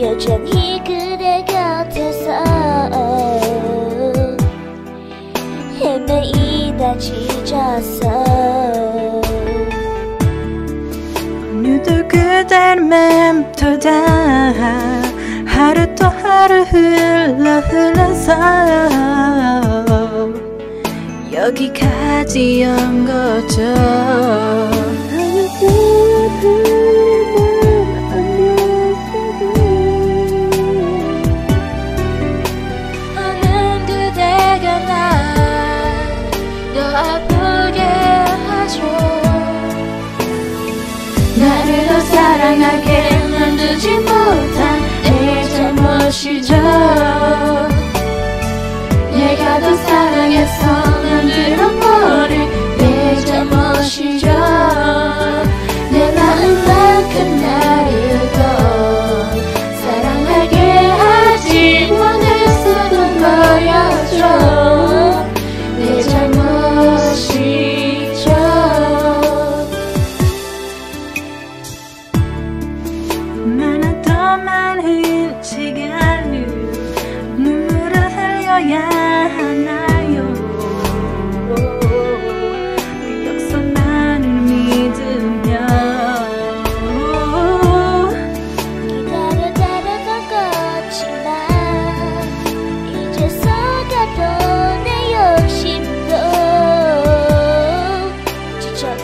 여전히 그대 곁에서. 헤매이다 지쳤어. 오늘도 그댈 맴도다. 하루 또 하루 흘러 흘러서. 여기까지 온 거죠. 아프게 하죠. 나를 더 사랑하게 만들지 못한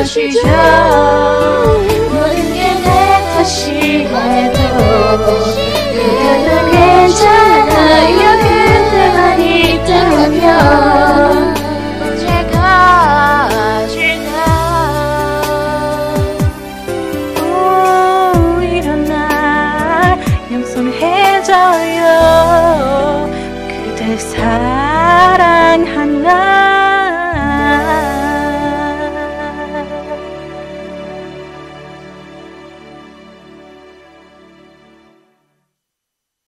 것이죠. 모든 게 내 탓이라 해도 그래도 괜찮아요. 그때만 있다면 언제가 지나 오 일어날 양손해져요. 그댈 사랑하나?